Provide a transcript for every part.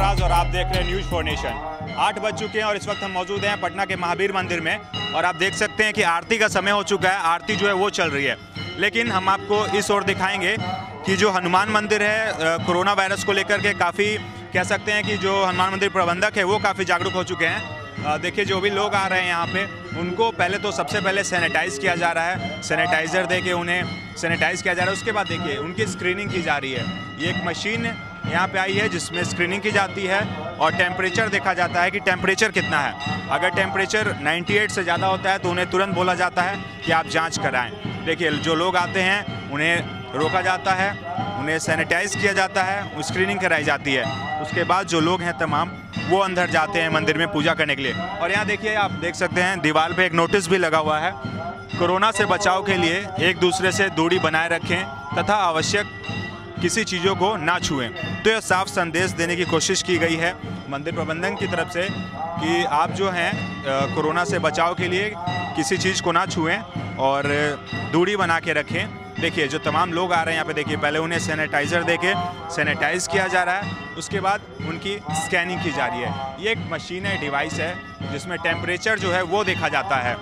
नमस्कार मैं हूँ प्रणव राज और आप देख रहे हैं न्यूज़ फॉर नेशन आठ बज चुके हैं और इस वक्त हम मौजूद हैं पटना के महावीर मंदिर में और आप देख सकते हैं कि आरती का समय हो चुका है, आरती जो है वो चल रही है। लेकिन हम आपको इस ओर दिखाएँगे कि जो हनुमान मंदिर है कोरोना वायरस को लेकर के काफ़ी कह सकते हैं कि जो हनुमान मंदिर प्रबंधक है वो काफ़ी जागरूक हो चुके हैं। देखिए, जो भी लोग आ रहे हैं यहाँ पे, उनको पहले तो सबसे पहले सैनिटाइज किया जा रहा है, सैनिटाइज़र दे के उन्हें सैनिटाइज किया जा रहा है। उसके बाद देखिए, उनकी स्क्रीनिंग की जा रही है। ये एक मशीन यहाँ पे आई है, जिसमें स्क्रीनिंग की जाती है और टेम्परेचर देखा जाता है कि टेम्परेचर कितना है। अगर टेम्परेचर 98 से ज़्यादा होता है तो उन्हें तुरंत बोला जाता है कि आप जाँच कराएँ। देखिए, जो लोग आते हैं, उन्हें रोका जाता है, उन्हें सैनिटाइज किया जाता है स्क्रीनिंग कराई जाती है। उसके बाद जो लोग हैं तमाम, वो अंदर जाते हैं मंदिर में पूजा करने के लिए। और यहाँ देखिए, आप देख सकते हैं, दीवार पे एक नोटिस भी लगा हुआ है। कोरोना से बचाव के लिए एक दूसरे से दूरी बनाए रखें तथा आवश्यक किसी चीज़ों को ना छुएँ। तो यह साफ़ संदेश देने की कोशिश की गई है। मंदिर प्रबंधन की तरफ़ से कि आप जो हैं कोरोना से बचाव के लिए किसी चीज़ को ना छुएँ और दूरी बना के रखें। देखिए, जो तमाम लोग आ रहे हैं यहाँ पे, देखिए, पहले उन्हें सैनिटाइज़र दे के सैनिटाइज किया जा रहा है। उसके बाद उनकी स्कैनिंग की जा रही है। ये एक मशीन है डिवाइस है, जिसमें टेम्परेचर जो है वो देखा जाता है।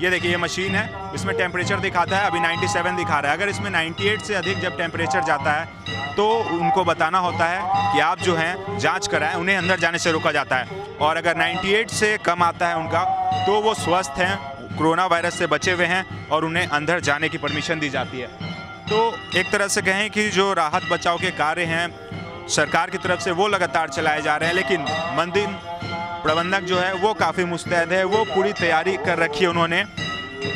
ये देखिए, ये मशीन है, इसमें टेम्परेचर दिखाता है, अभी 97 दिखा रहा है। अगर इसमें 98 से अधिक जब टेम्परेचर जाता है तो उनको बताना होता है कि आप जो हैं, जाँच कराएँ, उन्हें अंदर जाने से रोका जाता है। और अगर 98 से कम आता है उनका तो वो स्वस्थ हैं, कोरोना वायरस से बचे हुए हैं और उन्हें अंदर जाने की परमिशन दी जाती है। तो एक तरह से कहें कि जो राहत बचाव के कार्य हैं, सरकार की तरफ़ से वो लगातार चलाए जा रहे हैं, लेकिन मंदिर प्रबंधक जो है वो काफ़ी मुस्तैद है वो पूरी तैयारी कर रखी है उन्होंने।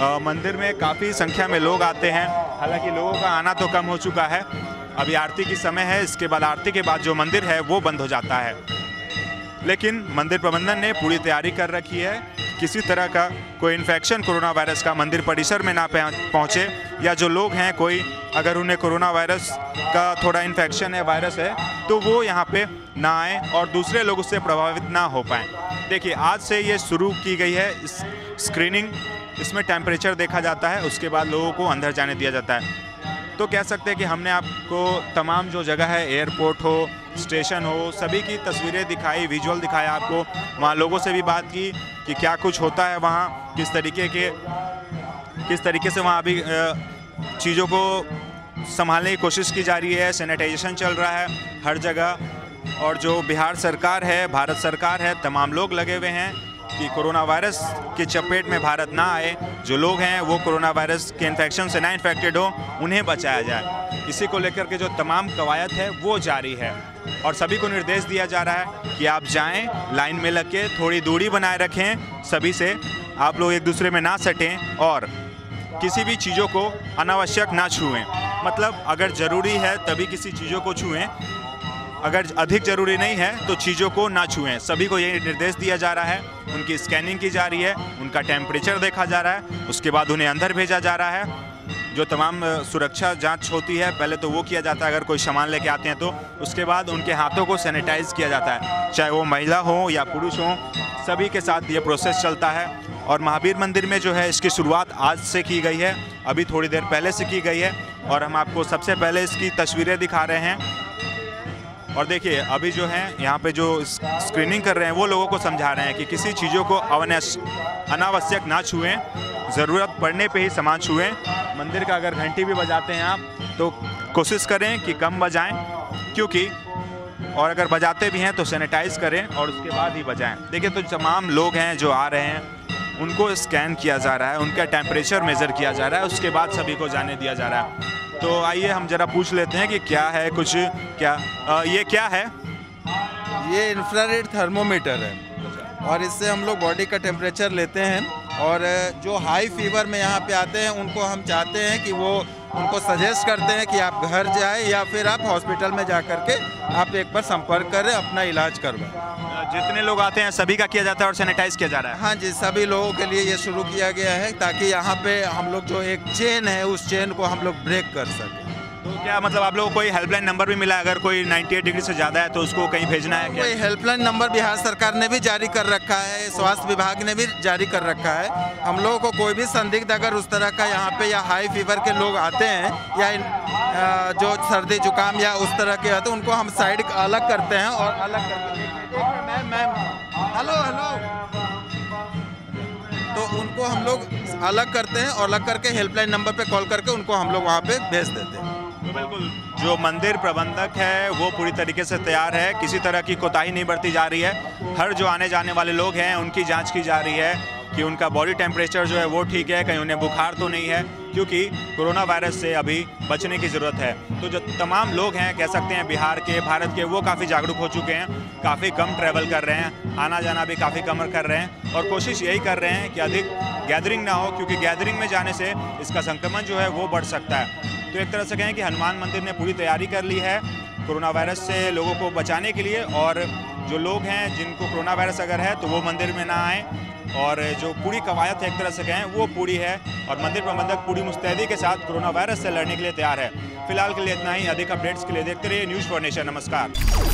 आ, मंदिर में काफ़ी संख्या में लोग आते हैं। हालाँकि लोगों का आना तो कम हो चुका है। अभी आरती की समय है इसके बाद आरती के बाद जो मंदिर है वो बंद हो जाता है। लेकिन मंदिर प्रबंधन ने पूरी तैयारी कर रखी है। किसी तरह का कोई इन्फेक्शन कोरोना वायरस का मंदिर परिसर में ना पहुँचे, या जो लोग हैं कोई, अगर उन्हें कोरोना वायरस का थोड़ा इन्फेक्शन है वायरस है तो वो यहाँ पे ना आए और दूसरे लोग उससे प्रभावित ना हो पाएँ। देखिए, आज से ये शुरू की गई है स्क्रीनिंग इसमें टेम्परेचर देखा जाता है, उसके बाद लोगों को अंदर जाने दिया जाता है। तो कह सकते हैं कि हमने आपको तमाम जो जगह है, एयरपोर्ट हो, स्टेशन हो, सभी की तस्वीरें दिखाई, विजुअल दिखाया आपको। वहाँ लोगों से भी बात की कि क्या कुछ होता है वहाँ, किस तरीके के, किस तरीके से वहाँ अभी चीज़ों को संभालने की कोशिश की जा रही है, सैनिटाइजेशन चल रहा है हर जगह। और जो बिहार सरकार है, भारत सरकार है, तमाम लोग लगे हुए हैं। कि कोरोना वायरस की चपेट में भारत ना आए। जो लोग हैं, वो कोरोना वायरस के इन्फेक्शन से ना इन्फेक्टेड हो, उन्हें बचाया जाए। इसी को लेकर के जो तमाम कवायद है, वो जारी है। और सभी को निर्देश दिया जा रहा है कि आप जाएँ, लाइन में लग के थोड़ी दूरी बनाए रखें, सभी से आप लोग एक दूसरे में ना सटें और किसी भी चीज़ों को अनावश्यक ना छुएँ। मतलब अगर ज़रूरी है, तभी किसी चीज़ों को छुएँ अगर अधिक ज़रूरी नहीं है तो चीज़ों को ना छुएँ। सभी को ये निर्देश दिया जा रहा है। उनकी स्कैनिंग की जा रही है, उनका टेम्परेचर देखा जा रहा है, उसके बाद उन्हें अंदर भेजा जा रहा है। जो तमाम सुरक्षा जाँच होती है, पहले तो वो किया जाता है, अगर कोई सामान लेके आते हैं तो। उसके बाद उनके हाथों को सैनिटाइज किया जाता है। चाहे वो महिला हो या पुरुष हो, सभी के साथ ये प्रोसेस चलता है। और महावीर मंदिर में जो है, इसकी शुरुआत आज से की गई है। अभी थोड़ी देर पहले से की गई है। और हम आपको सबसे पहले इसकी तस्वीरें दिखा रहे हैं। और देखिए, अभी जो है, यहाँ पे जो स्क्रीनिंग कर रहे हैं, वो लोगों को समझा रहे हैं कि किसी चीज़ों को अनावश्यक ना छुएँ, ज़रूरत पड़ने पे ही सामान छुएँ। मंदिर का अगर घंटी भी बजाते हैं आप तो कोशिश करें कि कम बजाएँ, क्योंकि और अगर बजाते भी हैं तो सैनिटाइज करें और उसके बाद ही बजाएँ। देखिए तो तमाम लोग हैं जो आ रहे हैं, उनको स्कैन किया जा रहा है, उनका टेम्परेचर मेज़र किया जा रहा है, उसके बाद सभी को जाने दिया जा रहा है। तो आइए हम ज़रा पूछ लेते हैं कि क्या है कुछ क्या आ, ये क्या है? ये इंफ्रारेड थर्मोमीटर है। और इससे हम लोग बॉडी का टेम्परेचर लेते हैं। और जो हाई फीवर में यहाँ पे आते हैं उनको हम चाहते हैं कि वो उनको सजेस्ट करते हैं कि आप घर जाए या फिर आप हॉस्पिटल में जा कर के आप एक बार संपर्क करें अपना इलाज करवाएँ। जितने लोग आते हैं सभी का किया जाता है और सैनिटाइज किया जा रहा है? हाँ जी सभी लोगों के लिए ये शुरू किया गया है ताकि यहाँ पे हम लोग जो एक चेन है उस चेन को हम लोग ब्रेक कर सकें। तो क्या मतलब आप लोगों को कोई हेल्पलाइन नंबर भी मिला है? अगर कोई 98 डिग्री से ज़्यादा है तो उसको कहीं भेजना है क्या? कोई हेल्पलाइन नंबर बिहार सरकार ने भी जारी कर रखा है, स्वास्थ्य विभाग ने भी जारी कर रखा है। हम लोगों को कोई भी संदिग्ध अगर उस तरह का यहाँ पे या हाई फीवर के लोग आते हैं, या जो सर्दी, जुकाम या उस तरह के आते हैं उनको हम साइड अलग करते हैं और अलग मैम मैम हेलो हेलो तो उनको हम लोग अलग करते हैं और अलग करके हेल्पलाइन नंबर पे कॉल करके उनको हम लोग वहाँ पे भेज देते हैं। बिल्कुल। जो मंदिर प्रबंधक है, वो पूरी तरीके से तैयार है। किसी तरह की कोताही नहीं बरती जा रही है। हर जो आने जाने वाले लोग हैं, उनकी जाँच की जा रही है कि उनका बॉडी टेम्परेचर जो है, वो ठीक है, कहीं उन्हें बुखार तो नहीं है, क्योंकि कोरोना वायरस से अभी बचने की ज़रूरत है। तो जो तमाम लोग हैं, कह सकते हैं, बिहार के, भारत के, वो काफ़ी जागरूक हो चुके हैं, काफ़ी कम ट्रैवल कर रहे हैं आना जाना भी काफ़ी कम कर रहे हैं और कोशिश यही कर रहे हैं कि अधिक गैदरिंग ना हो, क्योंकि गैदरिंग में जाने से इसका संक्रमण जो है, वो बढ़ सकता है। तो एक तरह से कहें कि हनुमान मंदिर ने पूरी तैयारी कर ली है कोरोना वायरस से लोगों को बचाने के लिए और जो लोग हैं, जिनको कोरोना वायरस अगर है तो वो मंदिर में ना आए। और जो पूरी कवायद है, एक तरह से कहें, वो पूरी है और मंदिर प्रबंधक पूरी मुस्तैदी के साथ कोरोना वायरस से लड़ने के लिए तैयार है। फ़िलहाल के लिए इतना ही। अधिक अपडेट्स के लिए देखते रहिए न्यूज़ फॉर नेशन। नमस्कार।